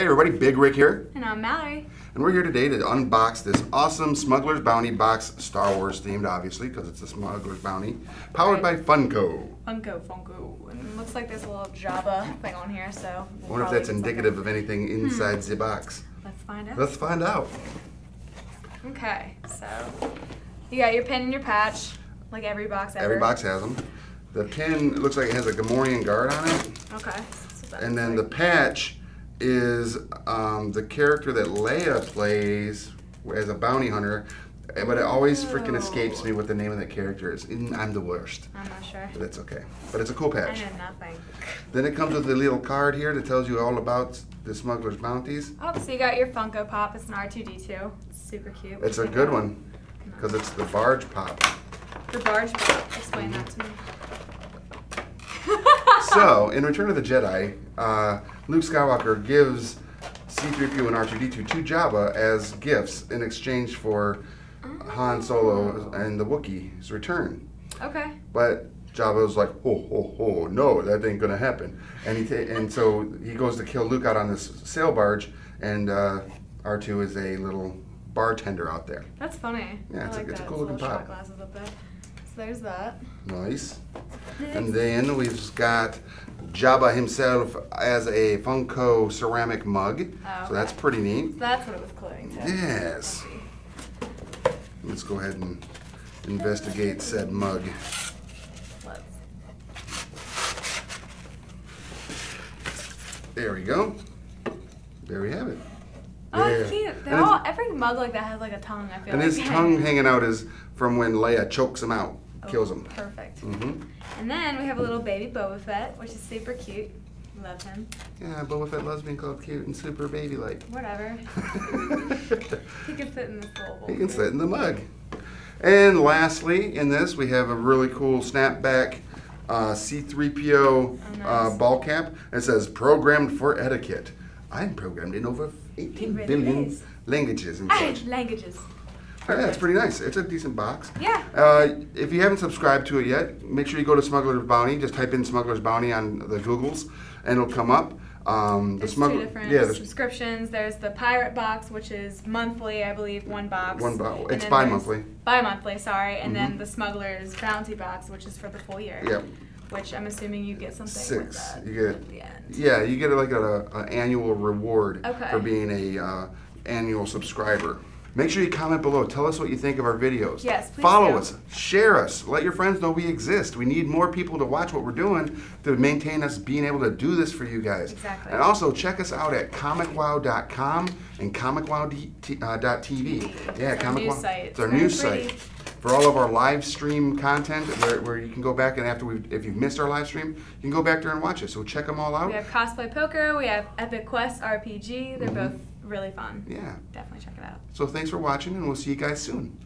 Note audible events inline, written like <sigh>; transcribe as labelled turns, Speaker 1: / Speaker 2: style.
Speaker 1: Hey everybody, Big Rick here,
Speaker 2: And I'm Mallory.
Speaker 1: and we're here today to unbox this awesome Smuggler's Bounty box, Star Wars themed obviously, because it's a Smuggler's Bounty, powered
Speaker 2: Right.
Speaker 1: by Funko.
Speaker 2: Funko, Funko. And it looks like there's a little Jabba thing on here, so.
Speaker 1: I
Speaker 2: we'll
Speaker 1: wonder if that's indicative of anything hmm. inside the box.
Speaker 2: Let's find out.
Speaker 1: Let's find out.
Speaker 2: Okay, so you got your pin and your patch, like every box ever.
Speaker 1: Every box has them. The pin looks like it has a Gamorrean guard on it,
Speaker 2: Okay.
Speaker 1: And then the patch is um, the character that Leia plays as a bounty hunter, eh, but it always freaking escapes me what the name of that character is. And I'm the worst.
Speaker 2: I'm not sure.
Speaker 1: But that's okay. But it's a cool patch.
Speaker 2: I know nothing. <laughs>
Speaker 1: Then it comes with a little card here that tells you all about the smuggler's bounties.
Speaker 2: Oh, so you got your Funko Pop. It's an R2D2. It's super cute.
Speaker 1: It's a good one because it's the barge pop.
Speaker 2: The barge pop. Explain that to me. <laughs>
Speaker 1: So, in Return of the Jedi, uh, Luke Skywalker gives C-3PO and R2-D2 to Jabba as gifts in exchange for Han Solo and the Wookiee's return.
Speaker 2: Okay.
Speaker 1: But Jabba was like, ho, ho, ho, no, that ain't gonna happen. And he and so he goes to kill Luke out on this sail barge, and uh, R2 is a little bartender out there.
Speaker 2: That's funny.
Speaker 1: Yeah, it's a- it's a cool looking
Speaker 2: little shot
Speaker 1: pop.
Speaker 2: glasses up there. So there's that.
Speaker 1: Nice. And then we've got Jabba himself as a Funko ceramic mug.
Speaker 2: Oh,
Speaker 1: So that's
Speaker 2: okay.
Speaker 1: pretty neat.
Speaker 2: So That's what it was clothing to.
Speaker 1: Yes. Let's go ahead and investigate said mug.
Speaker 2: Let's.
Speaker 1: There we go. There we have it.
Speaker 2: Oh, it's
Speaker 1: Yeah.
Speaker 2: cute. They're all every mug like that has like a tongue. I feel
Speaker 1: And
Speaker 2: like.
Speaker 1: his tongue <laughs> hanging out is from when Leia chokes him out, kills him.
Speaker 2: Perfect.
Speaker 1: hmm
Speaker 2: And then we have a little baby Boba Fett, which is super cute. Love him.
Speaker 1: Yeah, Boba Fett loves being called cute and super baby-like.
Speaker 2: Whatever. <laughs> he can fit in little bowl.
Speaker 1: He can sit in the mug. And lastly, in this, we have a really cool snapback uh, C3PO
Speaker 2: Oh, nice.
Speaker 1: uh, ball cap. It says programmed for etiquette. I'm programmed in over 18
Speaker 2: really
Speaker 1: billion
Speaker 2: is.
Speaker 1: languages and
Speaker 2: Ah,
Speaker 1: such.
Speaker 2: languages.
Speaker 1: Yeah, it's pretty nice. It's a decent box.
Speaker 2: Yeah.
Speaker 1: Uh, if you haven't subscribed to it yet, make sure you go to Smuggler's Bounty. Just type in Smuggler's Bounty on the Googles, and it'll come up. Um, the
Speaker 2: There's
Speaker 1: Smuggler,
Speaker 2: two different
Speaker 1: yeah, there's
Speaker 2: subscriptions. There's the pirate box, which is monthly, I believe, one box.
Speaker 1: One bo-
Speaker 2: And
Speaker 1: it's bi-monthly.
Speaker 2: Bi-monthly, sorry. And
Speaker 1: Mhm.
Speaker 2: then the smuggler's bounty box, which is for the full year.
Speaker 1: Yep.
Speaker 2: Which I'm assuming you get something
Speaker 1: Six.
Speaker 2: that
Speaker 1: You get-
Speaker 2: at the end.
Speaker 1: Yeah, you get like a, a annual reward
Speaker 2: Okay.
Speaker 1: for being a uh, annual subscriber. Make sure you comment below. Tell us what you think of our videos.
Speaker 2: Yes, please
Speaker 1: Follow
Speaker 2: do.
Speaker 1: us. Share us. Let your friends know we exist. We need more people to watch what we're doing to maintain us being able to do this for you guys.
Speaker 2: Exactly.
Speaker 1: And also check us out at comicwow.com and comicwow.tv. Yeah,
Speaker 2: It's our
Speaker 1: Comic Wow.
Speaker 2: site.
Speaker 1: It's our
Speaker 2: Very
Speaker 1: news
Speaker 2: pretty.
Speaker 1: site for all of our live stream content where, where you can go back and after we if you've missed our live stream you can go back there and watch it so check them all out
Speaker 2: We have Cosplay Poker. We have Epic Quest RPG. They're
Speaker 1: Mhm.
Speaker 2: both really fun.
Speaker 1: yeah
Speaker 2: Definitely check it out.
Speaker 1: so thanks for watching and we'll see you guys soon